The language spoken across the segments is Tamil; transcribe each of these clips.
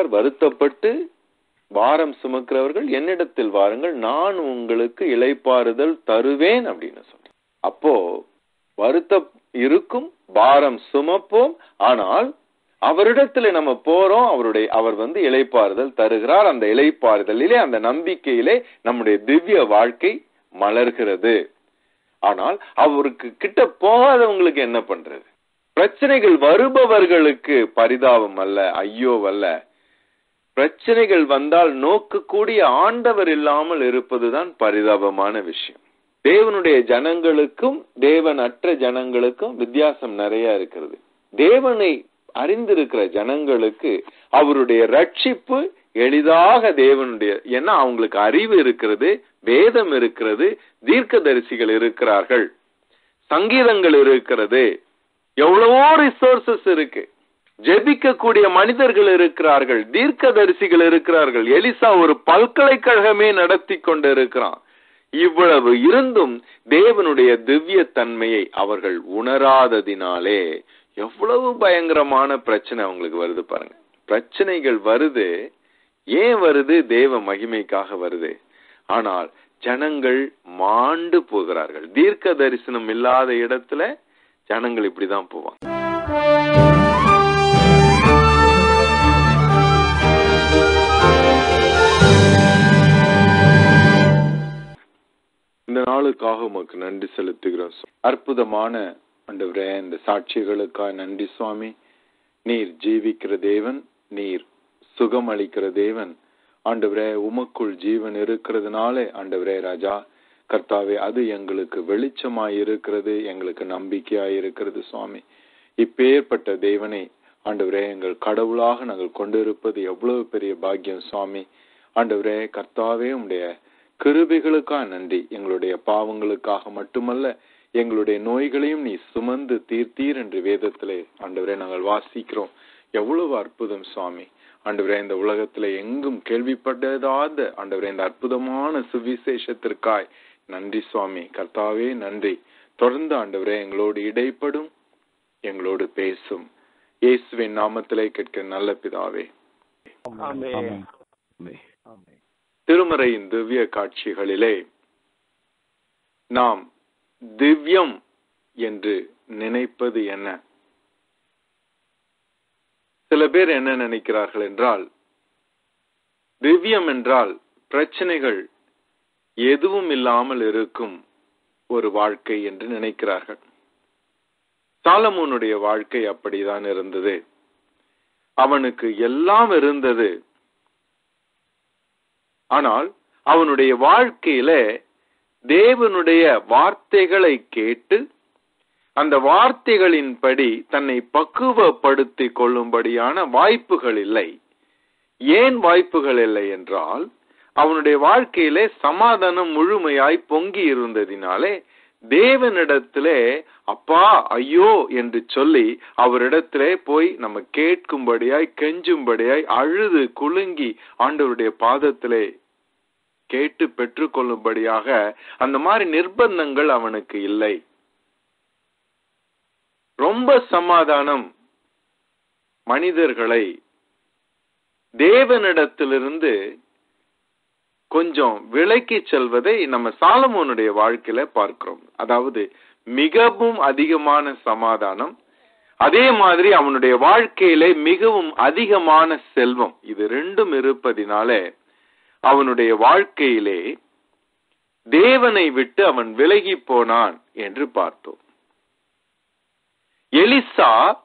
சொல்கிறார் வருத்தப்பட்டு பாரம் சுமக்கிறவர்கள் என்னிடத்தில் வாருங்கள் நான் உங்களுக்கு இளைப்பாறுதல் தருவேன் அப்படின்னு சொல்றேன் அப்போ வருத்த இருக்கும் பாரம் சுமப்போம் ஆனால் அவரிடத்துல நம்ம போறோம் அவருடைய அவர் வந்து இலைப்பாறுதல் தருகிறார் அந்த இலைப்பாறுதலிலே அந்த நம்பிக்கையிலே நம்முடைய திவ்ய வாழ்க்கை மலர்கிறது. ஆனால் அவருக்கு கிட்ட போகாதவங்களுக்கு என்ன பண்றது? பிரச்சனைகள் வருபவர்களுக்கு பரிதாபம் அல்ல ஐயோ அல்ல. பிரச்சனைகள் வந்தால் நோக்கக்கூடிய ஆண்டவர் இல்லாமல் இருப்பதுதான் பரிதாபமான விஷயம். தேவனுடைய ஜனங்களுக்கும் தேவன் அற்ற ஜனங்களுக்கும் வித்தியாசம் நிறைய இருக்கிறது. தேவனை அறிந்திருக்கிற ஜனங்களுக்கு அவருடைய ரட்சிப்பு எளிதாக தேவனுடைய ஏன்னா அவங்களுக்கு அறிவு இருக்கிறது வேதம் இருக்கிறது தீர்க்கதரிசிகள் இருக்கிறார்கள் சங்கீதங்கள் இருக்கிறது எவ்வளவோ ரிசோர்சஸ் இருக்கு. ஜெபிக்கக்கூடிய மனிதர்கள் இருக்கிறார்கள் தீர்க்கதரிசிகள் இருக்கிறார்கள். எலிசா ஒரு பல்கலைக்கழகமே நடத்தி கொண்டிருக்கிறான். இவ்வளவு இருந்தும் தேவனுடைய திவ்ய தன்மையை அவர்கள் உணராததினாலே எவ்வளவு பயங்கரமான பிரச்சனை அவங்களுக்கு வருது பாருங்க. பிரச்சனைகள் வருது ஏன் வருது? தேவ மகிமைக்காக வருது. ஆனால் ஜனங்கள் மாண்டு போகிறார்கள். தீர்க்க தரிசனம் இல்லாத இடத்துல ஜனங்கள் இப்படிதான் போவாங்க. இந்த நாளுக்காக உமக்கு நன்றி செலுத்துகிறோம். அற்புதமான ஆண்டவரே இந்த சாட்சிகளுக்காக நன்றி சுவாமி. நீர் ஜீவிக்கிற தேவன் நீர் சுகம் அளிக்கிற தேவன். ஆண்டவரே உமக்குள் ஜீவன் இருக்கிறதுனால ஆண்டவரே ராஜா கர்த்தாவே அது எங்களுக்கு வெளிச்சமாய் இருக்கிறது எங்களுக்கு நம்பிக்கையாய் இருக்கிறது சுவாமி. இப்பேற்பட்ட தேவனை ஆண்டவரே எங்கள் கடவுளாக நாங்கள் கொண்டிருப்பது எவ்வளவு பெரிய பாக்கியம் சுவாமி. ஆண்டவரே கர்த்தாவே உடைய கிருபைகளுக்காக நன்றி. எங்களுடைய பாவங்களுக்காக மட்டுமல்ல எங்களுடைய நோய்களையும் நீ சுமந்து தீர்த்தீர் என்று வேதத்திலே ஆண்டவரே நாங்கள் வாசிக்கிறோம். எவ்வளவு அற்புதம் சுவாமி. ஆண்டவரே இந்த உலகத்துல எங்கும் கேள்விப்பட்டதாத ஆண்டவரே இந்த அற்புதமான சுவிசேஷத்திற்காய் நன்றி சுவாமி. கர்த்தாவே நன்றி. தொடர்ந்து ஆண்டவரே எங்களோடு இடைப்படும் எங்களோடு பேசும். இயேசுவின் நாமத்திலே கேட்க நல்ல பிதாவே. ஆமென். திருமறையின் திவ்ய காட்சிகளிலே நாம் திவ்யம் என்று நினைப்பது என்ன? சில பேர் என்ன நினைக்கிறார்கள் என்றால் திவ்யம் என்றால் பிரச்சனைகள் எதுவும் இல்லாமல் இருக்கும் ஒரு வாழ்க்கை என்று நினைக்கிறார்கள். சாலமோனுடைய வாழ்க்கை அப்படிதான் இருந்தது. அவனுக்கு எல்லாம் இருந்தது. ஆனால் அவனுடைய வாழ்க்கையில தேவனுடைய வார்த்தைகளை கேட்டு அந்த வார்த்தைகளின்படி தன்னை பக்குவப்படுத்திக் கொள்ளும்படியான வாய்ப்புகள் இல்லை. ஏன் வாய்ப்புகள் இல்லை என்றால் அவனுடைய வாழ்க்கையிலே சமாதானம் முழுமையாய் பொங்கி இருந்ததினாலே தேவனிடத்திலே அப்பா ஐயோ என்று சொல்லி அவரிடத்திலே போய் நம்ம கேட்கும்படியாய் கெஞ்சும்படியாய் அழுது குலுங்கி ஆண்டவருடைய பாதத்திலே கேட்டு பெற்றுக்கொள்ளும்படியாக அந்த மாதிரி நிர்பந்தங்கள் அவனுக்கு இல்லை. ரொம்ப சமாதானம் மனிதர்களை தேவனிடத்திலிருந்து கொஞ்சம் விலக்கி செல்வதை நம்ம சாலமோனுடைய வாழ்க்கையில பார்க்கிறோம். அதாவது மிகவும் அதிகமான சமாதானம் அதே மாதிரி அவனுடைய வாழ்க்கையிலே மிகவும் அதிகமான செல்வம். இது ரெண்டும் இருப்பதினாலே அவனுடைய வாழ்க்கையிலே தேவனை விட்டு அவன் விலகி போனான் என்று பார்த்தோம். எலிசா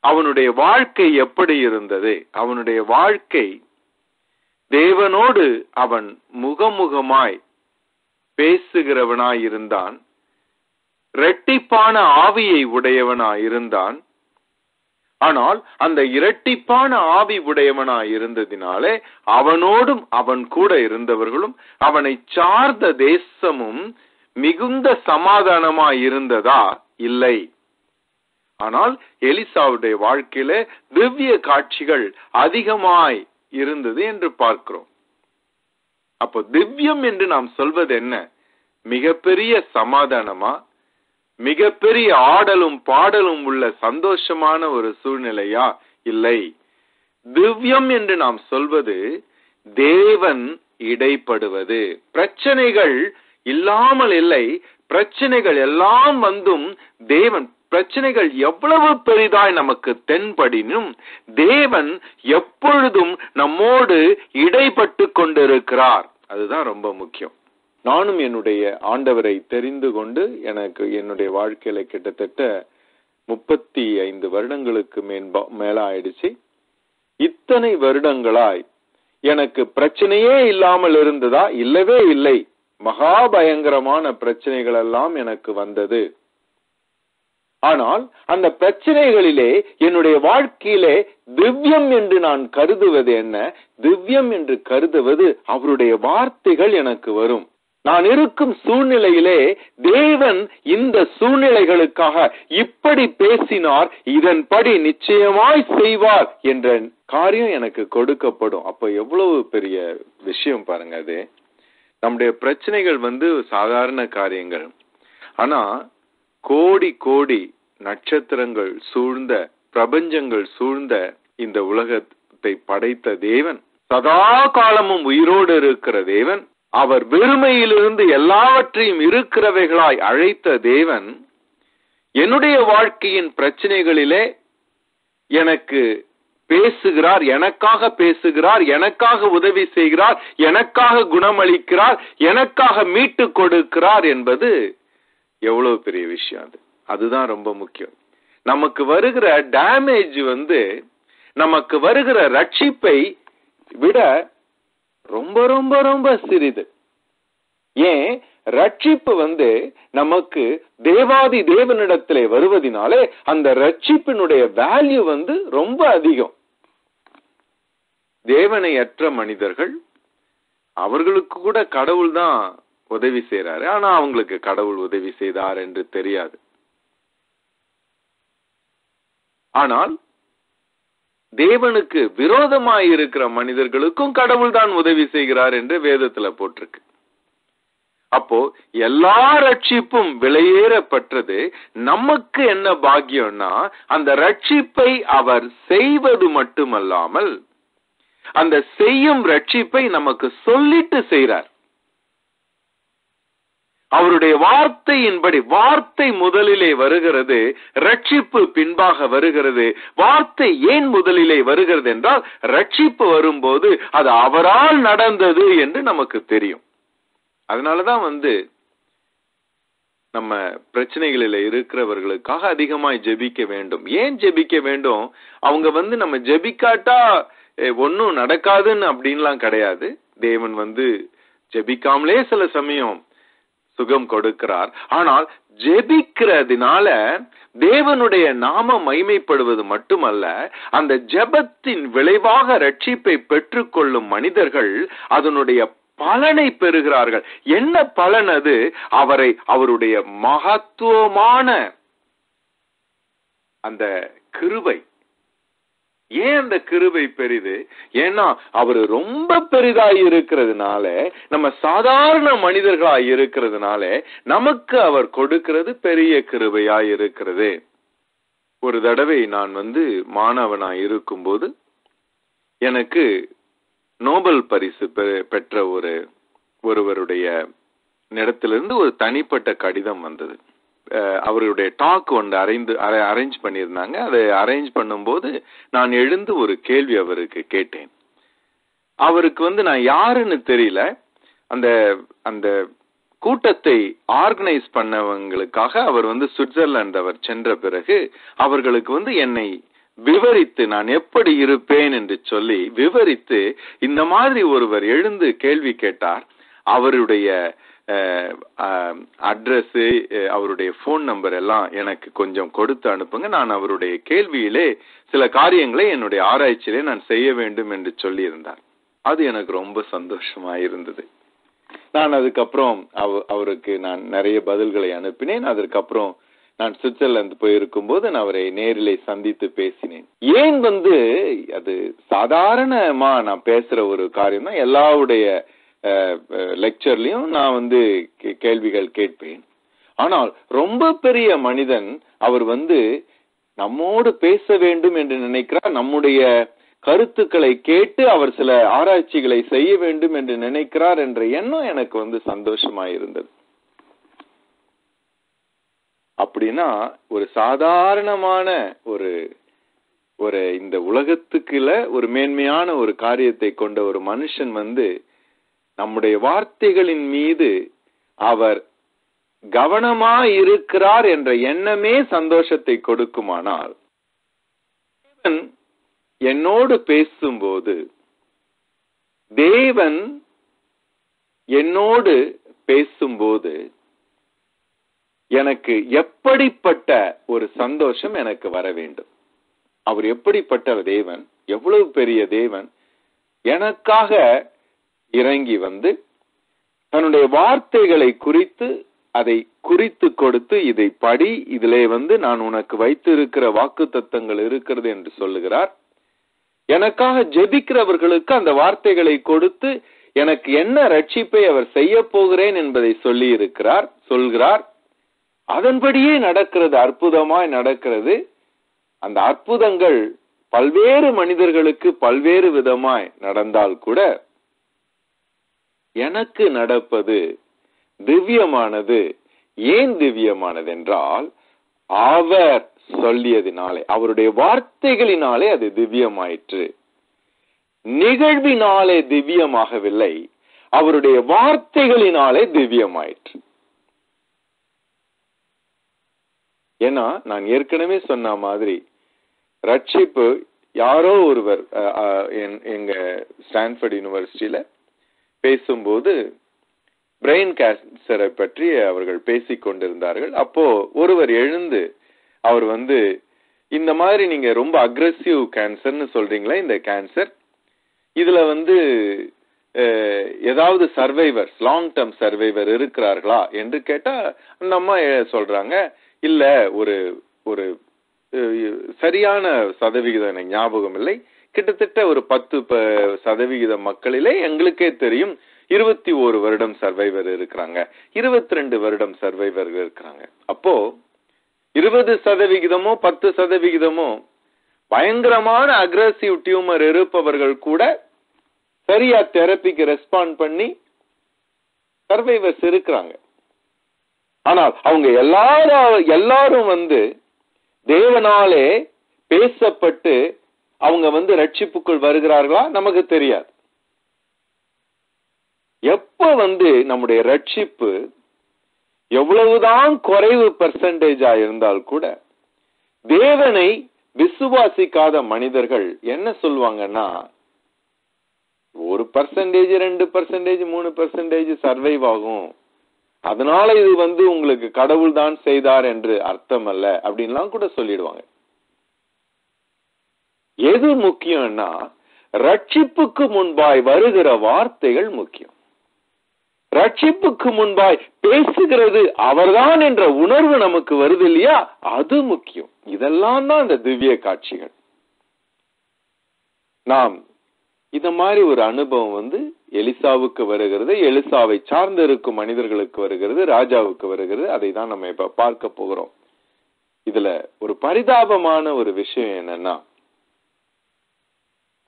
அவனுடைய வாழ்க்கை எப்படி இருந்தது? அவனுடைய வாழ்க்கை தேவனோடு அவன் முகமுகமாய் பேசுகிறவனாயிருந்தான் இரட்டிப்பான ஆவியை உடையவனாயிருந்தான் ஆனால் அந்த இரட்டிப்பான ஆவி உடையவனாய் இருந்ததினாலே அவனோடும் அவன் கூட இருந்தவர்களும் அவனை சார்ந்த தேசமும் மிகுந்த சமாதானமாய் இருந்ததா? இல்லை. ஆனால் எலிசாவுடைய வாழ்க்கையில திவ்ய காட்சிகள் அதிகமாய் இருந்தது என்று பார்க்கிறோம். அப்போ திவ்யம் என்று நாம் சொல்வது என்ன? மிகப்பெரிய சமாதானமா? மிகப்பெரிய ஆடலும் பாடலும் உள்ள சந்தோஷமான ஒரு சூழ்நிலையா? இல்லை. திவ்யம் என்று நாம் சொல்வது தேவன் இடைப்படுவது. பிரச்சனைகள் இல்லாமல் இல்லை. பிரச்சனைகள் எல்லாம் வந்தும் தேவன் பிரச்சனைகள் எவ்வளவு பெரிதாய் நமக்கு தென்படினும் தேவன் எப்பொழுதும் நம்மோடு இடைப்பட்டு கொண்டிருக்கிறார். அதுதான் ரொம்ப முக்கியம். நானும் என்னுடைய ஆண்டவரை தெரிந்து கொண்டு எனக்கு என்னுடைய வாழ்க்கையில கிட்டத்தட்ட முப்பத்தி ஐந்து வருடங்களுக்கு மேன்பா மேல ஆயிடுச்சு இத்தனை வருடங்களாய் எனக்கு பிரச்சனையே இல்லாமல் இருந்ததா? இல்லவே இல்லை. மகா பயங்கரமான பிரச்சனைகள் எல்லாம் எனக்கு வந்தது. ஆனால் அந்த பிரச்சனைகளிலே என்னுடைய வாழ்க்கையிலே திவ்யம் என்று நான் கருதுவது என்ன? திவ்யம் என்று கருதுவது அவருடைய வார்த்தைகள் எனக்கு வரும். நான் இருக்கும் சூழ்நிலையிலே தேவன் இந்த சூழ்நிலைகளுக்காக இப்படி பேசினார் இதன்படி நிச்சயமாய் செய்வார் என்ற காரியம் எனக்கு கொடுக்கப்படும். அப்ப எவ்வளவு பெரிய விஷயம் பாருங்க அது. நம்முடைய பிரச்சனைகள் வந்து சாதாரண காரியங்கள். ஆனா கோடி கோடி நட்சத்திரங்கள் சூழ்ந்த பிரபஞ்சங்கள் சூழ்ந்த இந்த உலகத்தை படைத்த தேவன் சதா காலமும் உயிரோடு இருக்கிற தேவன் அவர் வெறுமையிலிருந்து எல்லாவற்றையும் இருக்கிறவைகளாய் அழைத்த தேவன் என்னுடைய வாழ்க்கையின் பிரச்சனைகளிலே எனக்கு பேசுகிறார் எனக்காக பேசுகிறார் எனக்காக உதவி செய்கிறார் எனக்காக குணமளிக்கிறார் எனக்காக மீட்டு கொடுக்கிறார் என்பது எவ்வளவு பெரிய விஷயம் அது. அதுதான் ரொம்ப முக்கியம். நமக்கு வருகிற டேமேஜ் வந்து நமக்கு வருகிற ரட்சிப்பை விட ரொம்ப ரொம்ப ரொம்ப சிறிது. ஏன்? ரட்சிப்பு வந்து நமக்கு தேவாதி தேவனிடத்திலே வருவதினாலே அந்த ரட்சிப்பினுடைய வேல்யூ வந்து ரொம்ப அதிகம். தேவனை அற்ற மனிதர்கள் அவர்களுக்கு கூட கடவுள் தான் உதவி செய்யறாரு ஆனா அவங்களுக்கு கடவுள் உதவி செய்தார் என்று தெரியாது. ஆனால் தேவனுக்கு விரோதமாய் இருக்கிற மனிதர்களுக்கும் கடவுள் தான் உதவி செய்கிறார் என்று வேதத்துல போட்டிருக்கு. அப்போ எல்லா ரட்சிப்பும் விலையேறப்பட்டது. நமக்கு என்ன பாக்கியம்னா அந்த ரட்சிப்பை அவர் செய்வது மட்டுமல்லாமல் அந்த செய்யும் ரட்சிப்பை நமக்கு சொல்லிட்டு செய்கிறார் அவருடைய வார்த்தையின்படி வார்த்தை முதலிலே வருகிறது ரட்சிப்பு பின்பாக வருகிறது. வார்த்தை ஏன் முதலிலே வருகிறது என்றால் ரட்சிப்பு வரும்போது அது அவரால் நடந்தது என்று நமக்கு தெரியும். அதனாலதான் வந்து நம்ம பிரச்சனைகளில் இருக்கிறவர்களுக்காக அதிகமாய் ஜெபிக்க வேண்டும். ஏன் ஜெபிக்க வேண்டும்? அவங்க வந்து நம்ம ஜெபிக்காட்டா ஒன்னும் நடக்காதுன்னு அப்படின்லாம் கிடையாது. தேவன் வந்து ஜெபிக்காமலே சில சமயம் சுகம் கொடுக்கிறார். ஆனால் ஜெபிக்கிறதுனால தேவனுடைய நாம மைமைப்படுவது மட்டுமல்ல அந்த ஜெபத்தின் விளைவாக ரட்சிப்பை பெற்றுக்கொள்ளும் மனிதர்கள் அதனுடைய பலனை பெறுகிறார்கள். என்ன பலன் அது? அவரை அவருடைய மகத்துவமான அந்த கிருவை ஏன் அந்த கிருபை பெரிது? ஏன்னா அவர் ரொம்ப பெரிதாய் இருக்கிறதுனால நம்ம சாதாரண மனிதர்களாய் இருக்கிறதுனால நமக்கு அவர் கொடுக்கிறது பெரிய கிருபையாய் இருக்கிறது. ஒரு தடவை நான் வந்து மாணவனாய் இருக்கும்போது எனக்கு நோபல் பரிசு பெற்ற ஒரு ஒருவருடைய இடத்திலிருந்து ஒரு தனிப்பட்ட கடிதம் வந்தது. அவருடைய டாக் ஒன்று அரைந்து அரேஞ்ச் பண்ணியிருந்தாங்க. அதை அரேஞ்ச் பண்ணும்போது நான் எழுந்து ஒரு கேள்வி அவருக்கு கேட்டேன். அவருக்கு வந்து நான் யாருன்னு தெரியல. அந்த அந்த கூட்டத்தை ஆர்கனைஸ் பண்ணவங்களுக்காக அவர் வந்து சுவிட்சர்லாந்து அவர் சென்ற பிறகு அவர்களுக்கு வந்து என்னை விவரித்து நான் எப்படி இருப்பேன் என்று சொல்லி விவரித்து இந்த மாதிரி ஒருவர் எழுந்து கேள்வி கேட்டார். அவருடைய அட்ரஸ்ஸு அவருடைய ஃபோன் நம்பர் எல்லாம் எனக்கு கொஞ்சம் கொடுத்து அனுப்புங்க. நான் அவருடைய கேள்வியிலே சில காரியங்களை என்னுடைய ஆராய்ச்சியிலே நான் செய்ய வேண்டும் என்று சொல்லியிருந்தார். அது எனக்கு ரொம்ப சந்தோஷமா இருந்தது. நான் அதுக்கப்புறம் அவ அவருக்கு நான் நிறைய பதில்களை அனுப்பினேன். அதற்கப்புறம் நான் சுவிட்சர்லாந்து போயிருக்கும் போது நான் அவரை நேரிலே சந்தித்து பேசினேன். ஏன் வந்து அது சாதாரணமா நான் பேசுற ஒரு காரியம் தான் எல்லாவுடைய லெக்சர்லையும் நான் வந்து கேள்விகள் கேட்பேன். ஆனால் ரொம்ப பெரிய மனிதன் அவர் வந்து நம்மோடு பேச வேண்டும் என்று நினைக்கிறார். நம்முடைய கருத்துக்களை கேட்டு அவர் சில ஆராய்ச்சிகளை செய்ய வேண்டும் என்று நினைக்கிறார் என்ற எண்ணம் எனக்கு வந்து சந்தோஷமா இருந்தது. அப்படின்னா ஒரு சாதாரணமான ஒரு ஒரு இந்த உலகத்துக்குள்ள ஒரு மேன்மையான ஒரு காரியத்தை கொண்ட ஒரு மனுஷன் வந்து நம்முடைய வார்த்தைகளின் மீது அவர் கவனமா இருக்கிறார் என்ற எண்ணமே சந்தோஷத்தை கொடுக்குமானால் என்னோடு பேசும்போது தேவன் என்னோடு பேசும்போது எனக்கு எப்படிப்பட்ட ஒரு சந்தோஷம் எனக்கு வர வேண்டும்? அவர் எப்படிப்பட்ட தேவன்? எவ்வளவு பெரிய தேவன்? எனக்காக இறங்கி வந்து தன்னுடைய வார்த்தைகளை குறித்து அதை குறித்து கொடுத்து இதை படி இதிலே வந்து நான் உனக்கு வைத்து இருக்கிற வாக்கு தத்தங்கள் இருக்கிறது என்று சொல்லுகிறார். எனக்காக ஜெபிக்கிறவர்களுக்கு அந்த வார்த்தைகளை கொடுத்து எனக்கு என்ன ரட்சிப்பை அவர் செய்ய போகிறேன் என்பதை சொல்லி இருக்கிறார் சொல்கிறார். அதன்படியே நடக்கிறது அற்புதமாய் நடக்கிறது. அந்த அற்புதங்கள் பல்வேறு மனிதர்களுக்கு பல்வேறு விதமாய் நடந்தால் கூட எனக்கு நடப்பது திவ்யமானது. ஏன் திவ்யமானது என்றால் அவர் சொல்லியதினாலே அவருடைய வார்த்தைகளினாலே அது திவ்யமாயிற்று. நிகழ்வினாலே திவ்யமாகவில்லை அவருடைய வார்த்தைகளினாலே திவ்யமாயிற்று. ஏன்னா நான் ஏற்கனவே சொன்ன மாதிரி ரட்சிப்பு யாரோ ஒருவர் எங்க ஸ்டான்ஃபர்ட் யூனிவர்சிட்டியில பேசும்போது பிரெயின் கேன்சரை பற்றி அவர்கள் பேசிக் கொண்டிருந்தார்கள். அப்போ ஒருவர் எழுந்து அவர் வந்து இந்த மாதிரி நீங்க ரொம்ப அக்ரஸிவ் கேன்சர்னு சொல்றீங்களா இந்த கேன்சர் இதுல வந்து ஏதாவது சர்வைவர்ஸ் லாங் டேர்ம் சர்வைவர் இருக்கிறார்களா? என்று கேட்டா அந்த அம்மா சொல்றாங்க இல்ல ஒரு ஒரு சரியான சதவிகிதம் எனக்கு ஞாபகம் இல்லை. கிட்டத்தட்ட ஒரு பத்து சதவிகித மக்களிலே எங்களுக்கே தெரியும் இருபத்தி ஒரு வருடம் சர்வைவர் இருக்கிறாங்க. இருபத்தி ரெண்டு வருடம் சர்வைவர் இருக்கிறாங்க. அப்போ இருபது சதவிகிதமோ பத்து சதவிகிதமோ பயங்கரமான அக்ரஸிவ் டியூமர் இருப்பவர்கள் கூட சரியா தெரப்பிக்கு ரெஸ்பாண்ட் பண்ணி சர்வைவர்ஸ் இருக்கிறாங்க. ஆனால் அவங்க எல்லாரும் எல்லாரும் வந்து தேவனாலே பேசப்பட்டு அவங்க வந்து ரட்சிப்புக்குள் வருகிறார்களா? நமக்கு தெரியாது. எப்ப வந்து நம்முடைய ரட்சிப்பு எவ்வளவுதான் குறைவு பெர்சன்டேஜா இருந்தால் கூட தேவனை விசுவாசிக்காத மனிதர்கள் என்ன சொல்லுவாங்கன்னா ஒரு பர்சன்டேஜ் ரெண்டு பர்சன்டேஜ் மூணு பர்சன்டேஜ் சர்வைவ் ஆகும். அதனால இது வந்து உங்களுக்கு கடவுள் தான் செய்தார் என்று அர்த்தம் அல்ல அப்படின்லாம் கூட சொல்லிடுவாங்க. எது முக்கியம்னா ரட்சிப்புக்கு முன்பாய் வருகிற வார்த்தைகள் முக்கியம். ரட்சிப்புக்கு முன்பாய் பேசுகிறது அவர்தான் என்ற உணர்வு நமக்கு வருது இல்லையா அது முக்கியம். இதெல்லாம் தான் இந்த திவ்ய காட்சிகள். நாம் இந்த மாதிரி ஒரு அனுபவம் வந்து எலிசாவுக்கு வருகிறது எலிசாவை சார்ந்து இருக்கும் மனிதர்களுக்கு வருகிறது ராஜாவுக்கு வருகிறது. அதை தான் நம்ம இப்ப பார்க்க போகிறோம். இதுல ஒரு பரிதாபமான ஒரு விஷயம் என்னன்னா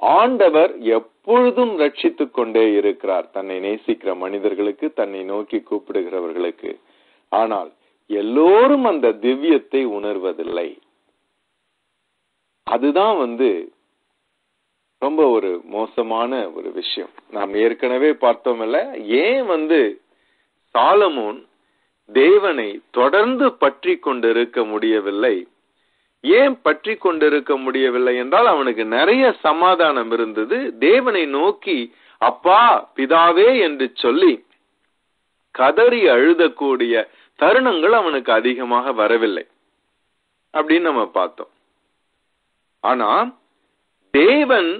ஆண்டவர் எப்பொழுதும் ரட்சித்துக் கொண்டே இருக்கிறார். தன்னை நேசிக்கிற மனிதர்களுக்கு தன்னை நோக்கி கூப்பிடுகிறவர்களுக்கு. ஆனால் எல்லோரும் அந்த திவ்யத்தை உணர்வதில்லை. அதுதான் வந்து ரொம்ப ஒரு மோசமான ஒரு விஷயம். நாம் ஏற்கனவே பார்த்தோம்ல ஏன் வந்து சாலமோன் தேவனை தொடர்ந்து பற்றி கொண்டிருக்க முடியவில்லை? ஏன் பற்றி கொண்டிருக்க முடியவில்லை என்றால் அவனுக்கு நிறைய சமாதானம் இருந்தது. தேவனை நோக்கி அப்பா பிதாவே என்று சொல்லி கதறி அழுதக்கூடிய தருணங்கள் அவனுக்கு அதிகமாக வரவில்லை அப்படின்னு நம்ம பார்த்தோம். ஆனா தேவன்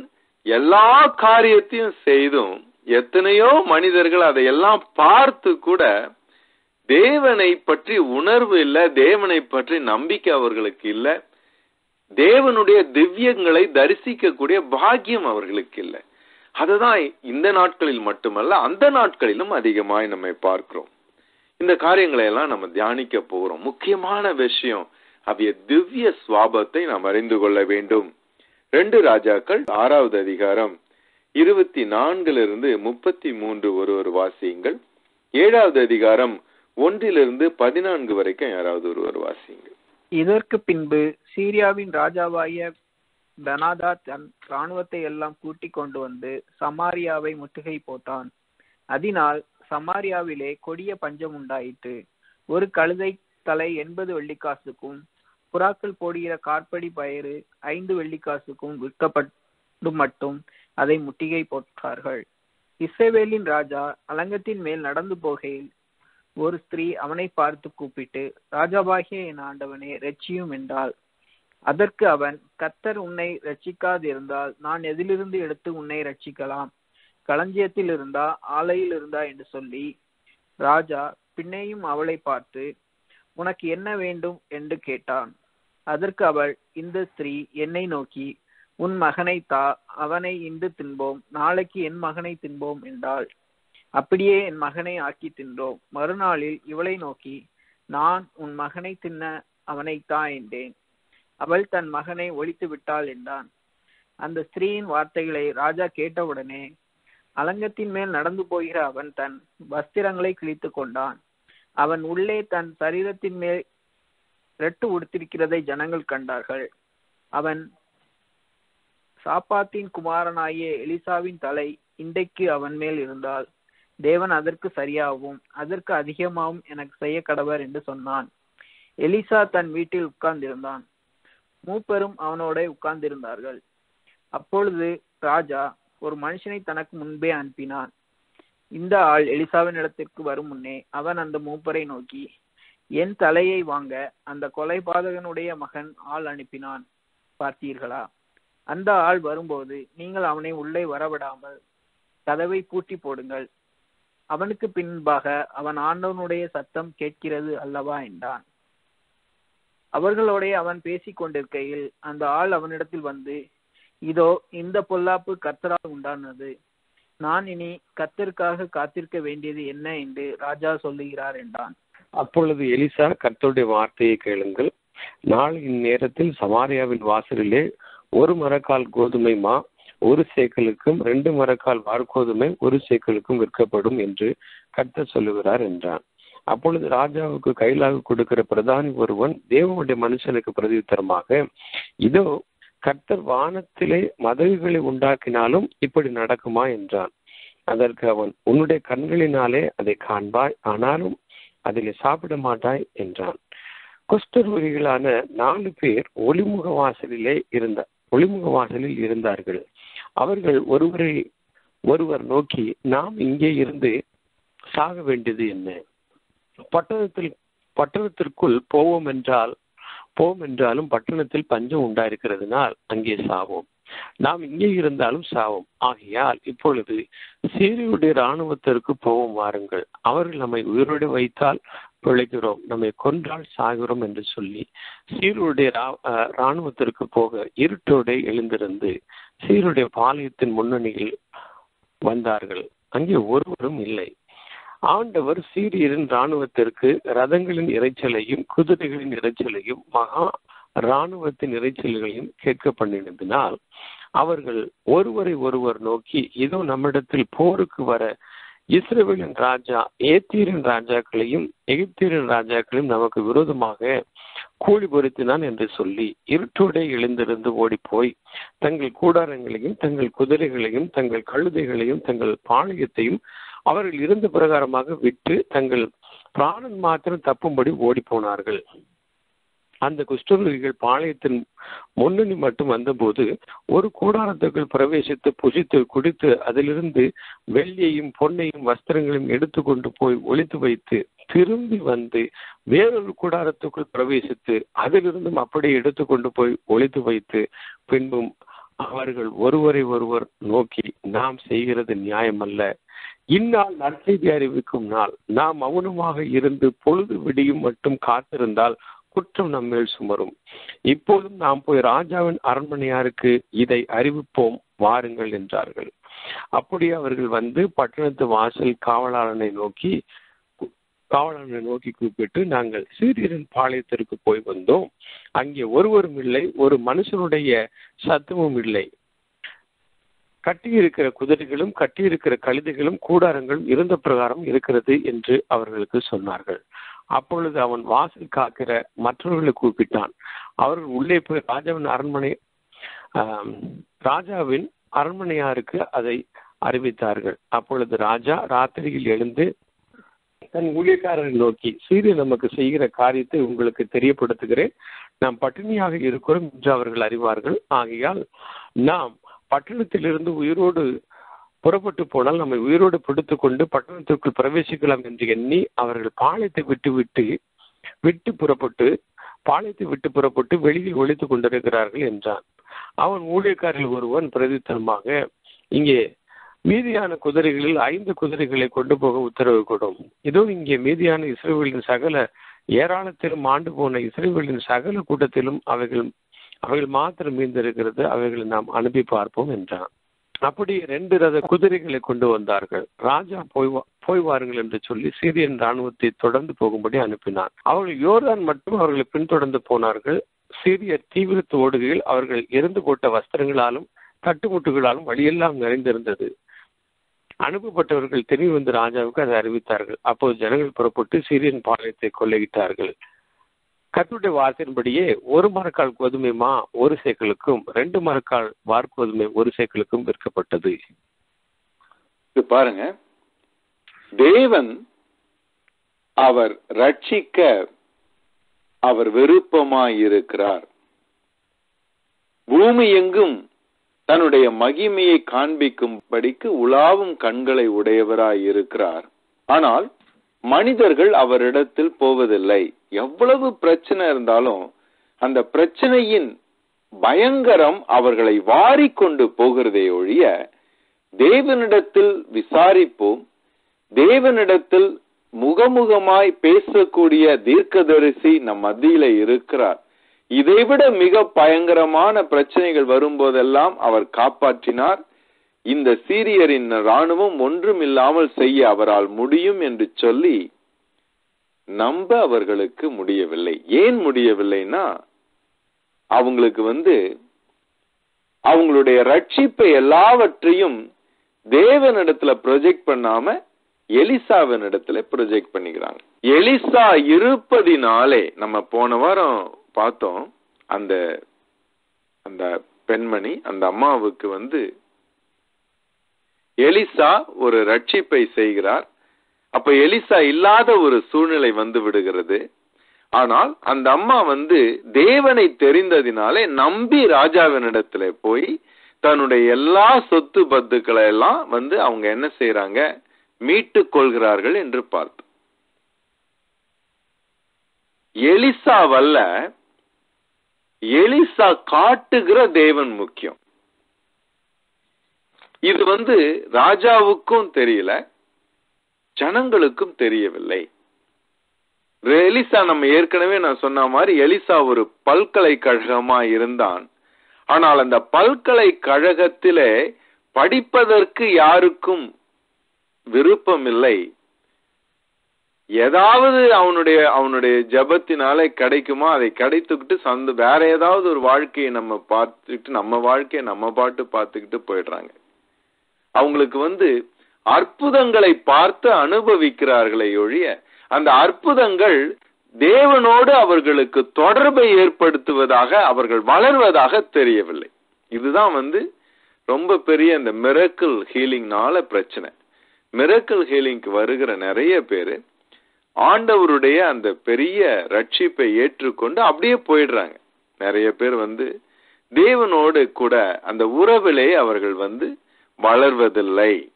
எல்லா காரியத்தையும் செய்தும் எத்தனையோ மனிதர்கள் அதையெல்லாம் பார்த்து கூட தேவனை பற்றி உணர்வு இல்ல தேவனை பற்றி நம்பிக்கை அவர்களுக்கு இல்ல. தேவனுடைய திவ்யங்களை தரிசிக்கக்கூடிய பாக்கியம் அவர்களுக்கு இல்ல அதுதான் இந்த நாட்களில் மட்டுமல்ல அந்த நாட்களிலும் அதிகமாய் நம்மை பார்க்கிறோம். இந்த காரியங்களை எல்லாம் நம்ம தியானிக்க போகிறோம் முக்கியமான விஷயம் அவைய திவ்ய சுவாபத்தை நாம் அறிந்து கொள்ள வேண்டும். ரெண்டு ராஜாக்கள் ஆறாவது அதிகாரம் இருபத்தி நான்கிலிருந்து முப்பத்தி மூன்று ஒரு ஒரு வாசியுங்கள். ஏழாவது அதிகாரம் ஒன்றிலிருந்து பதினான்கு வரைக்கும் யாராவது ஒருவர் வாசியுங்கள். இதற்கு பின்பு சீரியாவின் ராஜாவாகிய பெனாதா தன் இராணுவத்தை எல்லாம் கூட்டிக் கொண்டு வந்து சமாரியாவை முற்றுகை போட்டான். அதனால் சமாரியாவிலே கொடிய பஞ்சம் உண்டாயிற்று. ஒரு கழுதை தலை எண்பது வெள்ளிக்காசுக்கும் புறாக்கள் போடுகிற கார்படி பயிறு ஐந்து வெள்ளிக்காசுக்கும் விற்கப்பட்டு மட்டும் அதை முட்டிகை போட்டார்கள். இஸ்ரவேலின் ராஜா அலங்கத்தின் மேல் நடந்து போகையில் ஒரு ஸ்திரீ அவனை பார்த்து கூப்பிட்டு ராஜாவாகிய என் ஆண்டவனே ரெச்சியும் என்றாள். அதற்கு அவன் கத்தர் உன்னை ரட்சிக்காதிருந்தால் நான் எதிலிருந்து எடுத்து உன்னை ரட்சிக்கலாம் களஞ்சியத்தில் இருந்தா ஆலையில் இருந்தா? என்று சொல்லி ராஜா பின்னையும் அவளை பார்த்து உனக்கு என்ன வேண்டும்? என்று கேட்டான். அதற்கு அவள் இந்த ஸ்திரீ என்னை நோக்கி உன் மகனை தா அவனை இன்று தின்போம் நாளைக்கு என் மகனை தின்போம் என்றாள். அப்படியே என் மகனை ஆக்கி தின்றோம். மறுநாளில் இவளை நோக்கி நான் உன் மகனை தின்ன அவனை தா என்றேன். அவள் தன் மகனை ஒழித்து விட்டாள் என்றான். அந்த ஸ்திரீயின் வார்த்தைகளை ராஜா கேட்டவுடனே அலங்கத்தின் மேல் நடந்து போகிற அவன் தன் வஸ்திரங்களை கிழித்து கொண்டான். அவன் உள்ளே தன் சரீரத்தின் மேல் ரெட்டு உடுத்திருக்கிறதை ஜனங்கள் கண்டார்கள். அவன் சாப்பாத்தின் குமாரனாகிய எலிசாவின் தலை இன்றைக்கு அவன் மேல் இருந்தால் தேவன் அதற்கு சரியாகவும் அதற்கு அதிகமாகவும் எனக்கு செய்ய கடவர் என்று சொன்னான். எலிசா தன் வீட்டில் உட்கார்ந்திருந்தான். மூப்பரும் அவனோட உட்கார்ந்திருந்தார்கள். அப்பொழுது ராஜா ஒரு மனுஷனை தனக்கு முன்பே அனுப்பினான். இந்த ஆள் எலிசாவின் இடத்திற்கு வரும் முன்னே அவன் அந்த மூப்பரை நோக்கி என் தலையை வாங்க அந்த கொலைபாதகனுடைய மகன் ஆள் அனுப்பினான். பார்த்தீர்களா? அந்த ஆள் வரும்போது நீங்கள் அவனை உள்ளே வரவிடாமல் கதவை பூட்டி போடுங்கள். அவனுக்கு பின்பாக அவன் ஆண்டவனுடைய சத்தம் கேட்கிறது அல்லவா? என்றான். அவர்களோட அவன் பேசிக் கொண்டிருக்கையில் அந்த ஆள் அவனிடத்தில் வந்து இதோ இந்த பொல்லாப்பு கர்த்தரால் உண்டானது. நான் இனி கர்த்தருக்காக காத்திருக்க வேண்டியது என்ன? என்று ராஜா சொல்லுகிறார் என்றான். அப்பொழுது எலிசா கர்த்தருடைய வார்த்தையை கேளுங்கள். நாள் இந்நேரத்தில் சமாரியாவின் வாசலிலே ஒரு மரக்கால் கோதுமை மா ஒரு சேக்கலுக்கும் ரெண்டு மரக்கால் வார்கோதுமை ஒரு சேக்கலுக்கும் விற்கப்படும் என்று கர்த்தர் சொல்லுகிறார் என்றான். அப்பொழுது ராஜாவுக்கு கையிலாக கொடுக்கிற பிரதானி ஒருவன் தேவனுடைய மனுஷனுக்கு பிரதியுத்தரமாக இதோ கர்த்தர் வானத்திலே மதகுகளை உண்டாக்கினாலும் இப்படி நடக்குமா என்றான். அதற்கு அவன் உன்னுடைய கண்களினாலே அதை காண்பாய் ஆனாலும் அதில் சாப்பிட மாட்டாய் என்றான். குஷ்டரோகிகளான நாலு பேர் ஒளிமுக வாசலிலே இருந்த ஒளிமுக வாசலில் இருந்தார்கள். அவர்கள் ஒருவரை ஒருவர் நோக்கி நாம் இங்கே இருந்து சாக வேண்டியது என்ன? பட்டணத்தில் பட்டணத்திற்குள் போவோம் என்றால் போவோம் என்றாலும் பட்டணத்தில் பஞ்சம் உண்டாயிருக்கிறதுனால் அங்கே சாவோம். நாம் இங்கே இருந்தாலும் சாவோம். ஆகையால் இப்பொழுது சீரியுடைய இராணுவத்திற்கு போவோம் வாருங்கள். அவர்கள் நம்மை உயிரோடு வைத்தால் பிழைக்கிறோம். நம்மை கொன்றால் சாகிறோம் என்று சொல்லி சீருடைய இராணுவத்திற்கு போக இருட்டோடு எழுந்திருந்து சீருடைய பாளையத்தின் முன்னணியில் வந்தார்கள். அங்கே ஒருவரும் இல்லை. ஆண்டவர் சீரியரின் இராணுவத்திற்கு ரதங்களின் இறைச்சலையும் குதிரைகளின் இறைச்சலையும் மகா இராணுவத்தின் இறைச்சல்களையும் கேட்க பண்ணினதினால் அவர்கள் ஒருவரை ஒருவர் நோக்கி இதோ நம்மிடத்தில் போருக்கு வர இஸ்ரேலின் ராஜா ஏத்தீரின் ராஜாக்களையும் எகிப்தியரின் ராஜாக்களையும் நமக்கு விரோதமாக கூலி பொருத்தினான் என்று சொல்லி இருட்டோடே எழுந்திருந்து ஓடிப்போய் தங்கள் கூடாரங்களையும் தங்கள் குதிரைகளையும் தங்கள் கழுதைகளையும் தங்கள் பாளையத்தையும் அவர்கள் இருந்த பிரகாரமாக விட்டு தங்கள் பிராணன் மாத்திரம் தப்பும்படி ஓடி போனார்கள். அந்த குஷ்டரோகிகள் பாளையத்தின் முன்னணி மட்டும் வந்தபோது ஒரு கூடாரத்துக்குள் பிரவேசித்து புசித்து குடித்து அதிலிருந்து வெள்ளியையும் பொன்னையும் வஸ்திரங்களையும் எடுத்து கொண்டு போய் ஒழித்து வைத்து திரும்பி வந்து வேறொரு கூடாரத்துக்குள் பிரவேசித்து அதிலிருந்தும் அப்படியே எடுத்து கொண்டு போய் ஒழித்து வைத்து பின்பும் அவர்கள் ஒருவரை ஒருவர் நோக்கி நாம் செய்கிறது நியாயமல்ல. இந்நாள் நற்செய்தி அறிவிக்கும் நாள். நாம் மௌனமாக இருந்து பொழுது விடியும் மட்டும் காத்திருந்தால் குற்றம் நம்மேல் சுமரும். இப்போதும் நாம் போய் ராஜாவின் அரண்மனையாருக்கு இதை அறிவிப்போம் வாருங்கள் என்றார்கள். அப்படி அவர்கள் வந்து பட்டணத்து வாசல் காவலாளனை நோக்கி காவலனை நோக்கி கூப்பிட்டு நாங்கள் சீரியரின் பாளையத்திற்கு போய் வந்தோம். அங்கே ஒருவரும் இல்லை ஒரு மனுஷனுடைய சத்தமும் இல்லை. கட்டியிருக்கிற குதிரைகளும் கட்டியிருக்கிற கழுதைகளும் கூடாரங்களும் இருந்த பிரகாரம் இருக்கிறது என்று அவர்களுக்கு சொன்னார்கள். அப்பொழுது அவன் வாசல் காக்கிற மற்றவர்களை கூப்பிட்டான். அவர்கள் உள்ளே போய் ராஜாவின் அரண்மனை ராஜாவின் அரண்மனையாருக்கு அதை அறிவித்தார்கள். அப்பொழுது ராஜா ராத்திரியில் எழுந்து தன் ஊழியக்காரரை நோக்கி சீரிய நமக்கு செய்கிற காரியத்தை உங்களுக்கு தெரியப்படுத்துகிறேன். நாம் பட்டினியாக இருக்கிறோம் என்று அவர்கள் அறிவார்கள். ஆகையால் நாம் பட்டணத்திலிருந்து உயிரோடு புறப்பட்டு போனால் நம்மை உயிரோடு பிடித்து கொண்டு பட்டணத்திற்குள் பிரவேசிக்கலாம் என்று எண்ணி அவர்கள் பாளையத்தை விட்டு விட்டு விட்டு புறப்பட்டு பாளையத்தை விட்டு புறப்பட்டு வெளியில் ஒழித்துக் கொண்டிருக்கிறார்கள் என்றான். அவன் ஊழியக்காரில் ஒருவன் பிரதித்தனமாக இங்கே மீதியான குதிரைகளில் ஐந்து குதிரைகளை கொண்டு போக உத்தரவு கொடும். இதோ இங்கே மீதியான இஸ்ரேலின் சகல ஏராளத்திலும் ஆண்டு போன இஸ்ரேலின் சகல கூட்டத்திலும் அவைகள் அவைகள் மாத்திரம் மீந்திருக்கிறது அவைகளை நாம் அனுப்பி பார்ப்போம் என்றான். அப்படி ரெண்டு ரத குதிரைகளை கொண்டு வந்தார்கள். ராஜா போய் வா- போய் வாருங்கள் என்று சொல்லி சீரியன் ராணுவத்தை தொடர்ந்து போகும்படி அனுப்பினார் அவர்கள் யோர்தான் மட்டும் அவர்களை பின்தொடர்ந்து போனார்கள். சீரியர் தீவிரத்து ஓடுகையில் அவர்கள் எரிந்து போட்ட வஸ்திரங்களாலும் தட்டுமுட்டுகளாலும் வழியெல்லாம் நிறைந்திருந்தது. அனுப்பப்பட்டவர்கள் திரும்பி வந்து ராஜாவுக்கு அதை அறிவித்தார்கள். அப்போது ஜனங்கள் புறப்பட்டு சீரியன் பாளையத்தை கொள்ளையிட்டார்கள். கத்துடைய வார்த்தையின்படியே ஒரு மரக்கால் கோதுமைமா ஒரு சேக்கலுக்கும் ரெண்டு மரக்கால் வார்கோதுமை ஒரு சேக்கலுக்கும் விற்கப்பட்டது. இது பாருங்க. தேவன் அவர் ரட்சிக்க அவர் விருப்பமாயிருக்கிறார். பூமி எங்கும் தன்னுடைய மகிமையை காண்பிக்கும்படிக்கு உலாவும் கண்களை உடையவராய் இருக்கிறார் ஆனால் மனிதர்கள் அவரிடத்தில் போவதில்லை. எவ்வளவு பிரச்சனை இருந்தாலும் அந்த பிரச்சனையின் பயங்கரம் அவர்களை வாரிக்கொண்டு போகிறதே ஒழிய தேவனிடத்தில் விசாரிப்போம் தேவனிடத்தில் முகமுகமாய் பேசக்கூடிய தீர்க்கதரிசி நம் மத்தியில இருக்கிறார். இதைவிட மிக பயங்கரமான பிரச்சனைகள் வரும்போதெல்லாம் அவர் காப்பாற்றினார். இந்த சீரியரின் ராணுவம் ஒன்றும் இல்லாமல் செய்ய அவரால் முடியும் என்று சொல்லி நம்ப அவர்களுக்கு முடியவில்லை. ஏன் முடியவில்லைன்னா அவங்களுக்கு வந்து அவங்களுடைய ரட்சிப்பை எல்லாவற்றையும் தேவனிடத்துல ப்ரொஜெக்ட் பண்ணாம எலிசாவின் இடத்துல ப்ரொஜெக்ட் பண்ணிக்கிறாங்க. எலிசா இருப்பதினாலே நம்ம போன வாரம் பார்த்தோம் அந்த அந்த பெண்மணி அந்த அம்மாவுக்கு வந்து எலிசா ஒரு ரட்சிப்பை செய்கிறார். அப்ப எலிசா இல்லாத ஒரு சூழ்நிலை வந்து விடுகிறது. ஆனால் அந்த அம்மா வந்து தேவனை தெரிந்ததினாலே நம்பி ராஜாவினிடத்துல போய் தன்னுடைய எல்லா சொத்து பத்துக்களை எல்லாம் வந்து அவங்க என்ன செய்யறாங்க மீட்டு கொள்கிறார்கள் என்று பார்த்தோம் எலிசாவல்ல எலிசா காட்டுகிற தேவன் முக்கியம். இது வந்து ராஜாவுக்கும் தெரியல ஜனங்களுக்கும் தெரியவில்லை. எலிசா நம்ம ஏற்கனவே நான் சொன்ன மாதிரி எலிசா ஒரு பல்கலைக்கழகமா இருந்தான். ஆனால் அந்த பல்கலைக்கழகத்திலே படிப்பதற்கு யாருக்கும் விருப்பம் இல்லை ஏதாவது அவனுடைய அவனுடைய ஜபத்தினால கிடைக்குமா? அதை கிடைத்துக்கிட்டு சந்த வேற ஏதாவது ஒரு வாழ்க்கையை நம்ம பார்த்துக்கிட்டு நம்ம வாழ்க்கையை நம்ம பாட்டு பார்த்துக்கிட்டு போயிடுறாங்க. அவங்களுக்கு வந்து அற்புதங்களை பார்த்து அனுபவிக்கிறார்களே ஒழிய அந்த அற்புதங்கள் தேவனோடு அவர்களுக்கு தொடர்பை ஏற்படுத்துவதாக அவர்கள் வளர்வதாக தெரியவில்லை. இதுதான் வந்து ரொம்ப பெரிய இந்த மிரக்கல் ஹீலிங்னால பிரச்சனை. மிரக்கல் ஹீலிங்க்கு வருகிற நிறைய பேர் ஆண்டவருடைய அந்த பெரிய ரட்சிப்பை ஏற்றுக்கொண்டு அப்படியே போயிடுறாங்க. நிறைய பேர் வந்து தேவனோடு கூட அந்த உறவிலே அவர்கள் வந்து வளர்வதில்லை.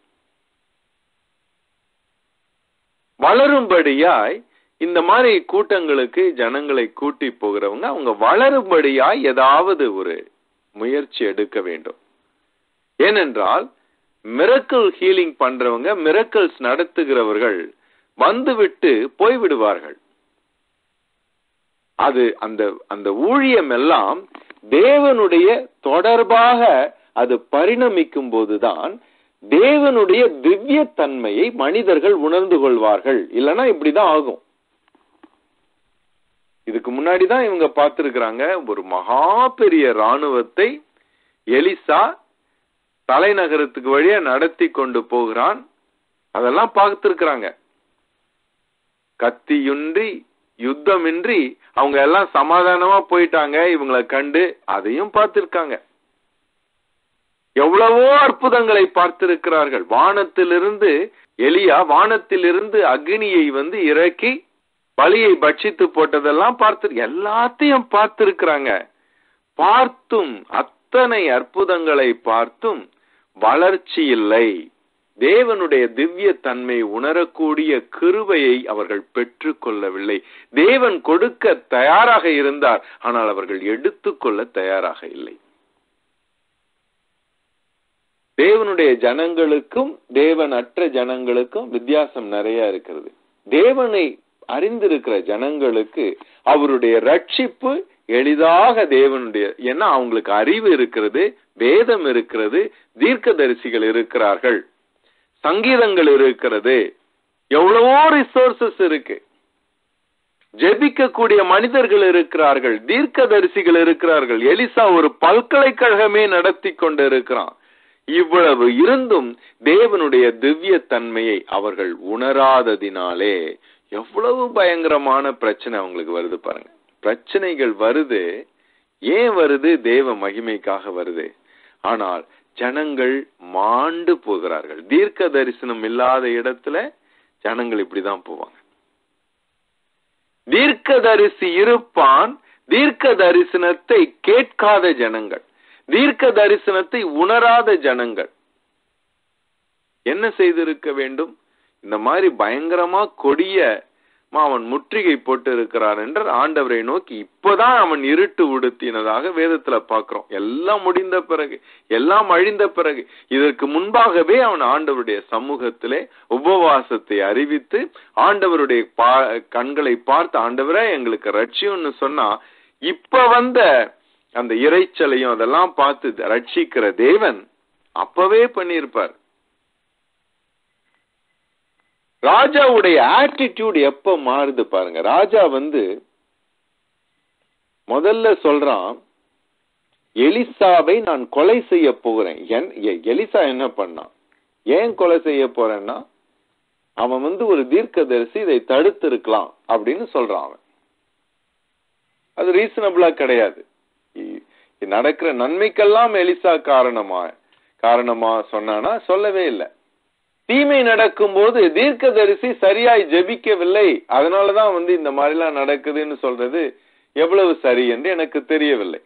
வளரும்படியாய் இந்த மாதிரி கூட்டங்களுக்கு ஜனங்களை கூட்டி போகிறவங்க அவங்க வளரும்படியாய் ஏதாவது ஒரு முயற்சி எடுக்க வேண்டும். ஏனென்றால் மிரக்கல் ஹீலிங் பண்றவங்க மிரக்கல்ஸ் நடத்துகிறவர்கள் வந்துவிட்டு போய்விடுவார்கள். அது அந்த அந்த ஊழியம் எல்லாம் தேவனுடைய தொடர்பாக அது பரிணமிக்கும் போதுதான் தேவனுடைய திவ்ய தன்மையை மனிதர்கள் உணர்ந்து கொள்வார்கள். இல்லைன்னா இப்படிதான் ஆகும். இதுக்கு முன்னாடி தான் இவங்க பார்த்திருக்கிறாங்க ஒரு மகா பெரிய ராணுவத்தை எலிசா தலைநகரத்துக்கு வழியா நடத்தி கொண்டு போகிறான். அதெல்லாம் பார்த்திருக்கிறாங்க. கத்தியுன்றி யுத்தமின்றி அவங்க எல்லாம் சமாதானமா போயிட்டாங்க. இவங்களை கண்டு அதையும் பார்த்திருக்காங்க. எவ்வளவோ அற்புதங்களை பார்த்திருக்கிறார்கள். வானத்திலிருந்து எலியா வானத்திலிருந்து அக்னியை வந்து இறக்கி பலியை பட்சித்து போட்டதெல்லாம் பார்த்து எல்லாத்தையும் பார்த்திருக்கிறாங்க. பார்த்தும் அத்தனை அற்புதங்களை பார்த்தும் வளர்ச்சி இல்லை. தேவனுடைய திவ்ய தன்மை உணரக்கூடிய கிருவையை அவர்கள் பெற்றுக்கொள்ளவில்லை தேவன் கொடுக்க தயாராக இருந்தார் ஆனால் அவர்கள் எடுத்துக்கொள்ள தயாராக இல்லை. தேவனுடைய ஜனங்களுக்கும் தேவன் அற்ற ஜனங்களுக்கும் வித்தியாசம் நிறைய இருக்கிறது. தேவனை அறிந்திருக்கிற ஜனங்களுக்கு அவருடைய ரட்சிப்பு எளிதாக தேவனுடைய ஏன்னா அவங்களுக்கு அறிவு இருக்கிறது வேதம் இருக்கிறது தீர்க்கதரிசிகள் இருக்கிறார்கள் சங்கீதங்கள் இருக்கிறது எவ்வளவோ ரிசோர்சஸ் இருக்கு. ஜெபிக்கக்கூடிய மனிதர்கள் இருக்கிறார்கள் தீர்க்கதரிசிகள் இருக்கிறார்கள். எலிசா ஒரு பல்கலைக்கழகமே நடத்தி கொண்டு இருக்கிறான் இவ்வளவு இருந்தும் தேவனுடைய திவ்ய தன்மையை அவர்கள் உணராததினாலே எவ்வளவு பயங்கரமான பிரச்சனை அவங்களுக்கு வருது பாருங்க. பிரச்சனைகள் வருது. ஏன் வருது? தேவ மகிமைக்காக வருது. ஆனால் ஜனங்கள் மாண்டு போகிறார்கள். தீர்க்க தரிசனம் இல்லாத இடத்துல ஜனங்கள் இப்படிதான் போவாங்க. தீர்க்க தரிசி இருப்பான். தீர்க்க தரிசனத்தை கேட்காத ஜனங்கள். தீர்க்க தரிசனத்தை உணராத ஜனங்கள். என்ன செய்திருக்க வேண்டும்? இந்த மாதிரி பயங்கரமா கொடிய அவன் முற்றுகை போட்டு இருக்கிறான் என்று ஆண்டவரை நோக்கி இப்பதான் அவன் இருட்டு உடுத்தினதாக வேதத்துல பாக்குறோம் எல்லாம் முடிந்த பிறகு எல்லாம் அழிந்த பிறகு இதற்கு முன்பாகவே அவன் ஆண்டவருடைய சமூகத்திலே உபவாசத்தை அறிவித்து ஆண்டவருடைய கண்களை பார்த்து ஆண்டவரே எங்களுக்கு ரட்சியம்னு சொன்னா இப்ப வந்த அந்த இறைச்சலையும் அதெல்லாம் பார்த்து ரட்சிக்கிற தேவன் அப்பவே பண்ணியிருப்பார். ராஜாவுடைய ஆட்டிடியூட் எப்ப மாறுது பாருங்க. ராஜா வந்து முதல்ல சொல்றான் எலிசாவை நான் கொலை செய்ய போகிறேன். எலிசா என்ன பண்ணான்? ஏன் கொலை செய்ய போறேன்னா அவன் வந்து ஒரு தீர்க்கதரிசி இதை தடுத்து இருக்கலாம் அப்படின்னு சொல்றான் அவன். அது ரீசனபிளா கிடையாது. நடக்கிற நன்மைக்கெல்லாம் எலிசா காரணமா காரணமா சொன்னானா சொல்லவே இல்லை. தீமை நடக்கும் போது தீர்க்கதரிசி சரியாய் ஜெபிக்கவில்லை. அதனாலதான் வந்து இந்த மாதிரிலாம் நடக்குதுன்னு சொல்றது எவ்வளவு சரி என்று எனக்கு தெரியவில்லை.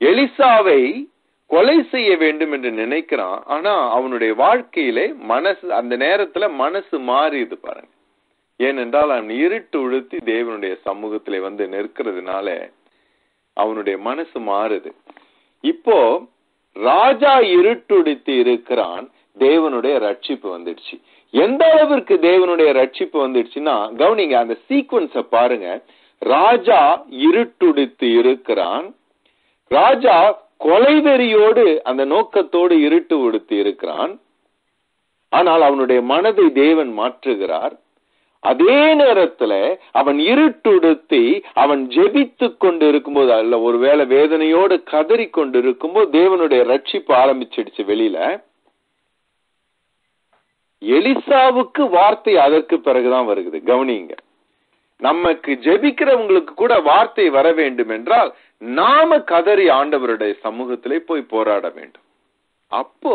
எலிசாவை கொலை செய்ய வேண்டும் என்று நினைக்கிறான். ஆனா அவனுடைய வாழ்க்கையிலே மனசு அந்த நேரத்துல மனசு மாறிது பாருங்க. ஏனென்றால் அவன் இருட்டு உழுத்தி தேவனுடைய சமூகத்திலே வந்து நிற்கிறதுனால அவனுடைய மனசு மாறுது. இப்போ ராஜா இருட்டுடுத்தி இருக்கிறான் தேவனுடைய ரட்சிப்பு வந்துடுச்சு. எந்த அளவிற்கு தேவனுடைய ரட்சிப்பு வந்துடுச்சுன்னா கவனிங்க அந்த சீக்வன்ஸ பாருங்க. ராஜா இருட்டுடுத்து இருக்கிறான். ராஜா கொலைவெறியோடு அந்த நோக்கத்தோடு இருட்டு உடுத்தி இருக்கிறான். ஆனால் அவனுடைய மனதை தேவன் மாற்றுகிறார். அதே நேரத்துல அவன் இருட்டுடுத்தி அவன் ஜெபித்து கொண்டு இருக்கும்போது அல்ல ஒருவேளை வேதனையோடு கதறி கொண்டு இருக்கும்போது தேவனுடைய ரட்சிப்பு ஆரம்பிச்சிடுச்சு வெளியில. எலிசாவுக்கு வார்த்தை அதற்கு பிறகுதான் வருகிறது கவனிங்க நமக்கு ஜெபிக்கிறவங்களுக்கு கூட வார்த்தை வர வேண்டும் என்றால் நாம கதறி ஆண்டவருடைய சமூகத்திலே போய் போராட வேண்டும். அப்போ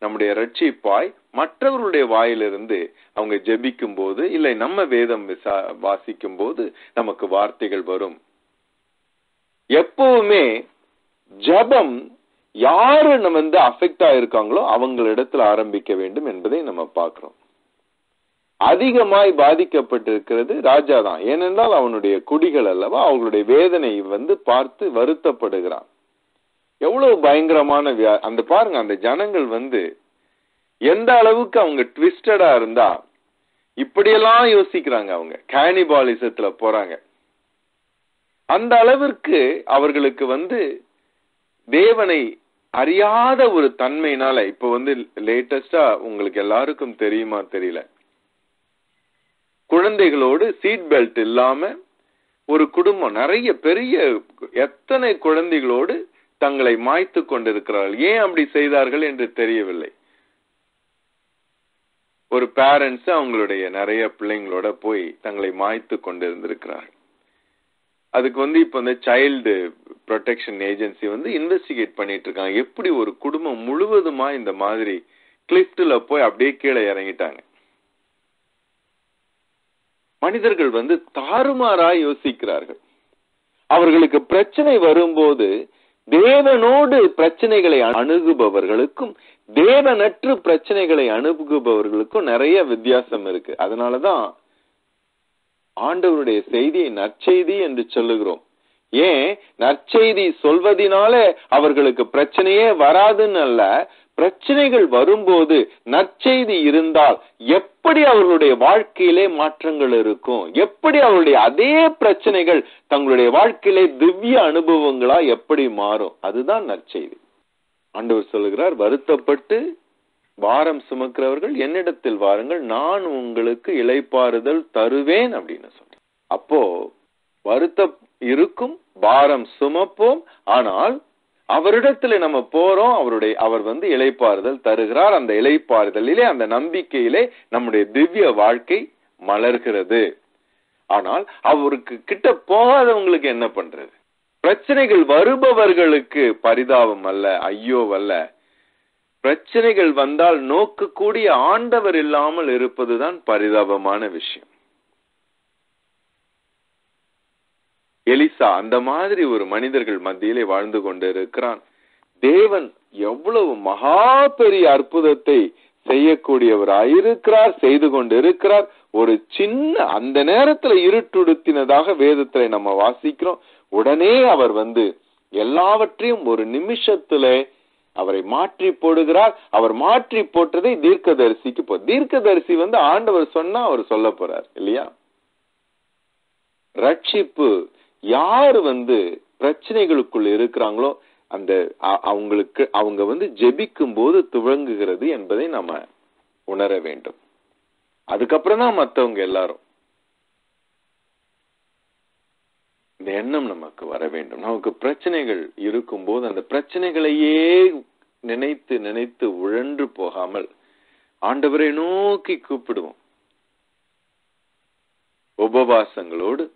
நம்முடைய ரட்சிப்பாய் மற்றவருடைய வாயிலிருந்து அவங்க ஜெபிக்கும் போது இல்லை நம்ம வேதம் விசா வாசிக்கும் போது நமக்கு வார்த்தைகள் வரும். எப்பவுமே ஜபம் யாரு வந்து அஃபெக்ட் ஆயிருக்காங்களோ அவங்களிடத்துல ஆரம்பிக்க வேண்டும் என்பதை நம்ம பார்க்கிறோம். அதிகமாய் பாதிக்கப்பட்டிருக்கிறது ராஜா தான். ஏனென்றால் அவனுடைய குடிகள் அல்லவா அவங்களுடைய வேதனை வந்து பார்த்து வருத்தப்படுகிறான். எவ்வளவு பயங்கரமான வியா அந்த பாருங்க அந்த ஜனங்கள் வந்து எந்த அளவுக்கு அவங்க ட்விஸ்டடா இருந்தா இப்படியெல்லாம் யோசிக்கிறாங்க அவங்க. கேனிபாலிசத்துல போறாங்க. அந்த அளவிற்கு அவர்களுக்கு வந்து தேவனை அறியாத ஒரு தன்மையினால இப்ப வந்து லேட்டஸ்டா உங்களுக்கு எல்லாருக்கும் தெரியுமா தெரியல. குழந்தைகளோடு சீட் பெல்ட் இல்லாம ஒரு குடும்பம் நிறைய பெரிய எத்தனை குழந்தைகளோடு தங்களை மாய்த்து கொண்டிருக்கிறார்கள். ஏன் அப்படி செய்தார்கள் என்று தெரியவில்லை. ஒரு பேரண்ட்ஸ் அவங்களுடைய நிறைய பிள்ளைங்களோட போய் தங்களை மாய்த்து கொண்டிருந்திருக்கிறார்கள். அதுக்கு வந்து இப்ப இந்த சைல்டு ப்ரொடெக்ஷன் ஏஜென்சி வந்து இன்வெஸ்டிகேட் பண்ணிட்டு இருக்காங்க. எப்படி ஒரு குடும்பம் முழுவதுமா இந்த மாதிரி கிளிப்டில் போய் அப்படியே கீழே இறங்கிட்டாங்க. மனிதர்கள் வந்து தாறுமாறா யோசிக்கிறார்கள். அவர்களுக்கு பிரச்சனை வரும்போது தேவனோடு பிரச்சனைகளை அணுகுபவர்களுக்கும் தேவனற்று பிரச்சனைகளை அணுகுபவர்களுக்கும் நிறைய வித்தியாசம் இருக்கு. அதனாலதான் ஆண்டவருடைய செய்தியை நற்செய்தி என்று சொல்லுகிறோம். ஏன்? நற்செய்தி சொல்வதினால அவர்களுக்கு பிரச்சனையே வராதுன்னு அல்ல பிரச்சனைகள் வரும்போது நற்செய்தி இருந்தால் எப்படி அவர்களுடைய வாழ்க்கையிலே மாற்றங்கள் இருக்கும்? எப்படி அவருடைய அதே பிரச்சனைகள் தங்களுடைய வாழ்க்கையிலே திவ்ய அனுபவங்களா எப்படி மாறும்? அதுதான் நற்செய்தி. ஆண்டவர் சொல்லுகிறார் வருத்தப்பட்டு பாரம் சுமக்கிறவர்கள் என்னிடத்தில் வாருங்கள் நான் உங்களுக்கு இலைப்பாறுதல் தருவேன் அப்படின்னு சொல்றேன் அப்போ வருத்தம் இருக்கும் பாரம் சுமப்போம் ஆனால் அவரிடத்துல நம்ம போறோம் அவருடைய அவர் வந்து இலைப்பாறுதல் தருகிறார். அந்த இலைப்பாறுதலிலே அந்த நம்பிக்கையிலே நம்முடைய திவ்ய வாழ்க்கை மலர்கிறது. ஆனால் அவருக்கு கிட்ட போகாதவங்களுக்கு என்ன பண்றது? பிரச்சனைகள் வருபவர்களுக்கு பரிதாபம் அல்ல ஐயோ அல்ல. பிரச்சனைகள் வந்தால் நோக்கக்கூடிய ஆண்டவர் இல்லாமல் இருப்பதுதான் பரிதாபமான விஷயம். எலிசா அந்த மாதிரி ஒரு மனிதர்கள் மத்தியிலே வாழ்ந்து கொண்டு இருக்கிறான் தேவன் எவ்வளவு மகா பெரிய அற்புதத்தை செய்யக்கூடியவராயிருக்கிறார் செய்து கொண்டு இருக்கிறார் ஒரு சின்ன அந்த நேரத்துல இருட்டுடுத்தினதாக வேதத்துல நம்ம வாசிக்கிறோம். உடனே அவர் வந்து எல்லாவற்றையும் ஒரு நிமிஷத்துல அவரை மாற்றி போடுகிறார். அவர் மாற்றி போட்டதை தீர்க்கதரிசிக்கு போ தீர்க்கதரிசி வந்து ஆண்டவர் சொன்னா அவர் சொல்ல போறார் இல்லையா? ரட்சிப்பு யார் வந்து பிரச்சனைகளுக்குள் இருக்கிறாங்களோ அந்த அவங்களுக்கு அவங்க வந்து ஜெபிக்கும் போது துவங்குகிறது என்பதை நாம உணர வேண்டும். அதுக்கப்புறம் தான் மத்தவங்க எல்லாரும். இந்த எண்ணம் நமக்கு வர வேண்டும். நமக்கு பிரச்சனைகள் இருக்கும் போது அந்த பிரச்சனைகளையே நினைத்து நினைத்து உழன்று போகாமல் ஆண்டவரை நோக்கி கூப்பிடுவோம். உபவாசங்களோடு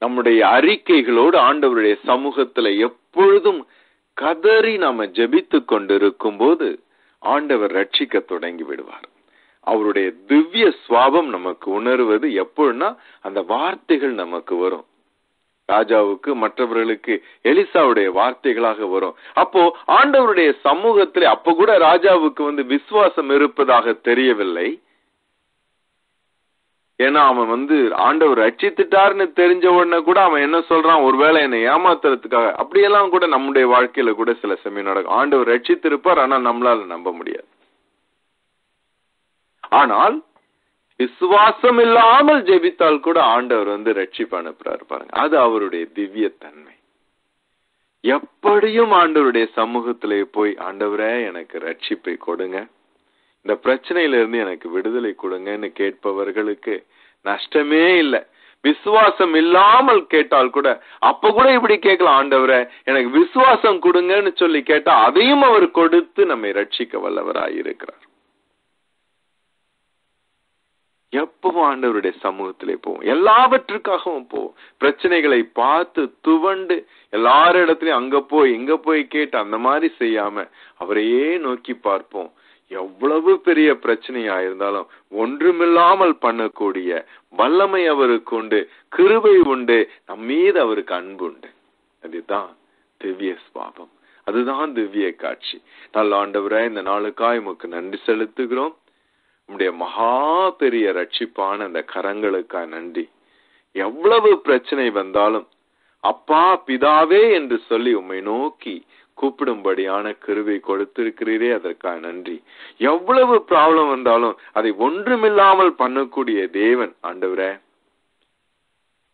நம்முடைய அறிக்கைகளோடு ஆண்டவருடைய சமூகத்துல எப்பொழுதும் கதறி நாம ஜெபித்து கொண்டிருக்கும் போது ஆண்டவர் ரட்சிக்க தொடங்கி விடுவார். அவருடைய திவ்ய சுவாபம் நமக்கு உணர்வது எப்பொழுதுனா அந்த வார்த்தைகள் நமக்கு வரும். ராஜாவுக்கு மற்றவர்களுக்கு எலிசாவுடைய வார்த்தைகளாக வரும். அப்போ ஆண்டவருடைய சமூகத்திலே அப்ப கூட ராஜாவுக்கு வந்து விசுவாசம் இருப்பதாக தெரியவில்லை. ஏன்னா அவன் வந்து ஆண்டவர் ரட்சித்துட்டாருன்னு தெரிஞ்ச உடனே கூட அவன் என்ன சொல்றான்? ஒருவேளை என்னை ஏமாத்துறதுக்காக. அப்படியெல்லாம் கூட நம்முடைய வாழ்க்கையில கூட சில சமயம் நடக்கும். ஆண்டவர் ரட்சித்திருப்பார் ஆனா நம்மளால நம்ப முடியாது. ஆனால் விசுவாசம் இல்லாமல் ஜெபித்தால் கூட ஆண்டவர் வந்து ரட்சிப்பு அனுப்புறாரு பாருங்க. அது அவருடைய திவ்ய தன்மை எப்படியும் ஆண்டவருடைய சமூகத்திலே போய் ஆண்டவரே எனக்கு ரட்சிப்பை கொடுங்க. இந்த பிரச்சனையிலிருந்து எனக்கு விடுதலை கொடுங்கன்னு கேட்பவர்களுக்கு நஷ்டமே இல்லை. விசுவாசம் இல்லாமல் கேட்டால் கூட அப்ப கூட இப்படி கேட்கலாம் ஆண்டவரை எனக்கு விசுவாசம் கொடுங்கன்னு சொல்லி கேட்டா அதையும் அவர் கொடுத்து நம்மை ரட்சிக்க வல்லவராய் இருக்கிறார். எப்பவும் ஆண்டவருடைய சமூகத்திலே போவோம். எல்லாவற்றுக்காகவும் போவோம். பிரச்சனைகளை பார்த்து துவண்டு எல்லாரிடத்துலயும் அங்க போய் இங்க போய் கேட்டு அந்த மாதிரி செய்யாம அவரையே நோக்கி பார்ப்போம். எவ்வளவு பெரிய பிரச்சனையா இருந்தாலும் ஒன்றுமில்லாமல் பண்ணக்கூடிய வல்லமை அவருக்கு உண்டு கிருபை உண்டு நம் மீது அவருக்கு அன்பு உண்டு. அதுதான் திவ்ய ஸ்வாபம் அதுதான் திவ்ய காட்சி. நல்ல ஆண்டவரே இந்த நாளுக்காய் உமக்கு நன்றி செலுத்துகிறோம். உடைய மகா பெரிய ரட்சிப்பான அந்த கரங்களுக்காய் நன்றி. எவ்வளவு பிரச்சனை வந்தாலும் அப்பா பிதாவே என்று சொல்லி உம்மை நோக்கி கூப்பிடும்படியான கருவை கொடுத்திருக்கிறீரே அதற்காக நன்றி. எவ்வளவு ப்ராப்ளம் வந்தாலும் அதை ஒன்றுமில்லாமல் பண்ணக்கூடிய தேவன் ஆண்டவர.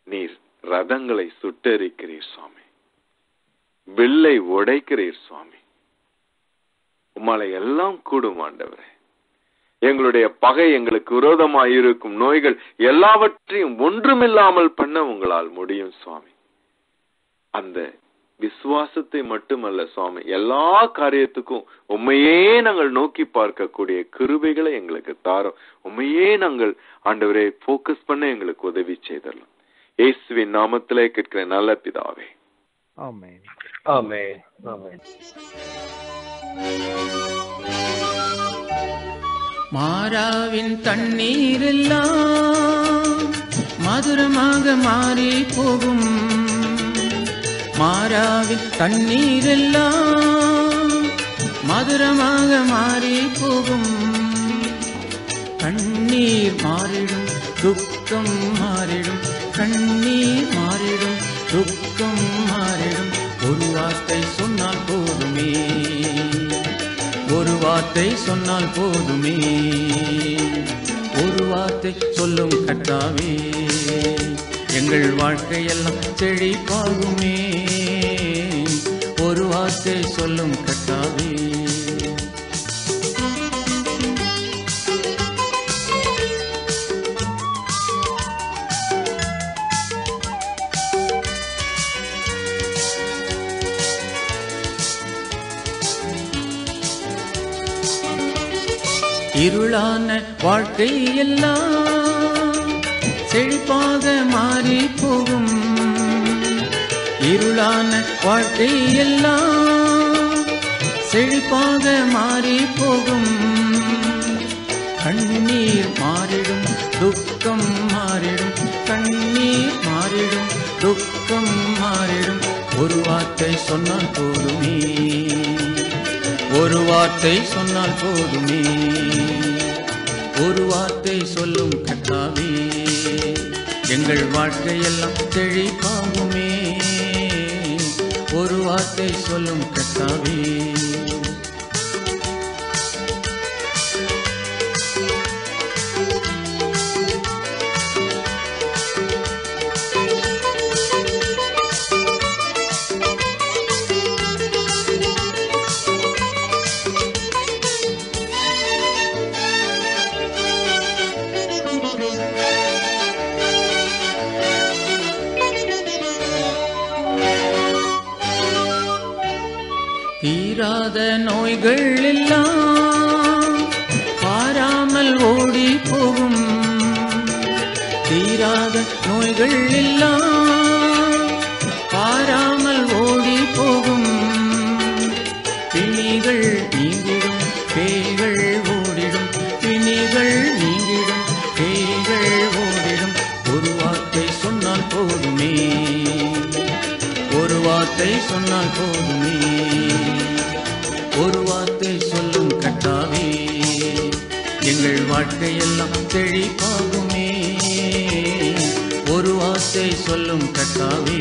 நீர் ரதங்களை சுட்டரிக்கிறீர் சுவாமி. வில்லை உடைக்கிறீர் சுவாமி. உம்மால எல்லாம் கூடும் ஆண்டவரே. எங்களுடைய பகை எங்களுக்கு விரோதமாய் இருக்கும் நோய்கள் எல்லாவற்றையும் ஒன்றுமில்லாமல் பண்ண உங்களால் முடியும் சுவாமி. அந்த விசுவாசத்தை மட்டுமல்ல சுவாமி. எல்லா காரியத்துக்கும் உண்மையே நாங்கள் நோக்கி பார்க்கக்கூடிய கிருபைகளை எங்களுக்கு தாரோம். உண்மையே நாங்கள் ஆண்டவரே போக்கஸ் பண்ண எங்களுக்கு உதவி செய்தரலாம். இயேசுவின் நாமத்திலே கேட்கிற நல்ல பிதாவே. ஆமென். ஆமென். ஆமென். மாறாவின் தண்ணீரெல்லாம் மதுரமாக மாறி போகும். மாறாவில் தண்ணீரெல்லாம் மதுரமாக மாறி போகும். கண்ணீர் மாறிடும் துக்கம் மாறிடும் கண்ணீர் மாறிடும் துக்கம் மாறிடும். ஒரு வார்த்தை சொன்னால் போதுமே. ஒரு வார்த்தை சொன்னால் போதுமே. ஒரு வார்த்தை சொல்லும் கட்டாவே எங்கள் வாழ்க்கையெல்லாம் செழிப்பாகுமே ஒரு வார்த்தை சொல்லும் கட்டாவே இருளான வாழ்க்கை எல்லாம் செழிப்பாக மாறி போகும். இருளான வாழ்க்கை எல்லாம் செழிப்பாக மாறி போகும். கண்ணீர் மாறிடும் துக்கம் மாறிடும். கண்ணீர் மாறிடும் துக்கம் மாறிடும். ஒரு வார்த்தை சொன்னால் போதுமே. ஒரு வார்த்தை சொன்னால் போதுமே. ஒரு வார்த்தை சொல்லும் கட்டாவே எங்கள் வாழ்க்கையெல்லாம் தெளிப்பாகுமே ஒரு வார்த்தை சொல்லும் கத்தாவே தீராத எல்லாம் பாராமல் ஓடி போகும். பிணிகள் நீங்கிடும் பேய்கள் ஓடிடும். பிணிகள் நீங்கிடும் பேய்கள் ஓடிடும். ஒரு வார்த்தை சொன்னால் போதுமே. ஒரு வார்த்தை சொன்னால் போதுமே. ஒரு வார்த்தை சொல்லும் கட்டாவே. எங்கள் வாழ்க்கையெல்லாம் தெளிப்பா வார்த்தை சொல்லும் கட்டாவே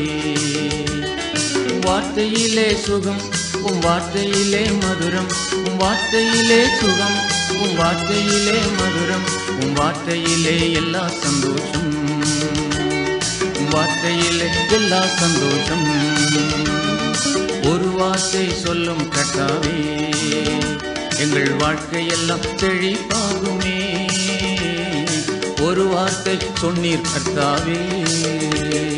வார்த்தையிலே சுகம் உன் வார்த்தையிலே மதுரம் உன் வார்த்தையிலே சுகம் உன் வார்த்தையிலே மதுரம் உன் வார்த்தையிலே எல்லா சந்தோஷம். உன் வார்த்தையிலே எல்லா சந்தோஷம். ஒரு வார்த்தை சொல்லும் கட்டாவே எங்கள் வாழ்க்கையெல்லாம் செழிப்பாகுமே ஒரு வார்த்தை சொன்னீர் கர்த்தாவே.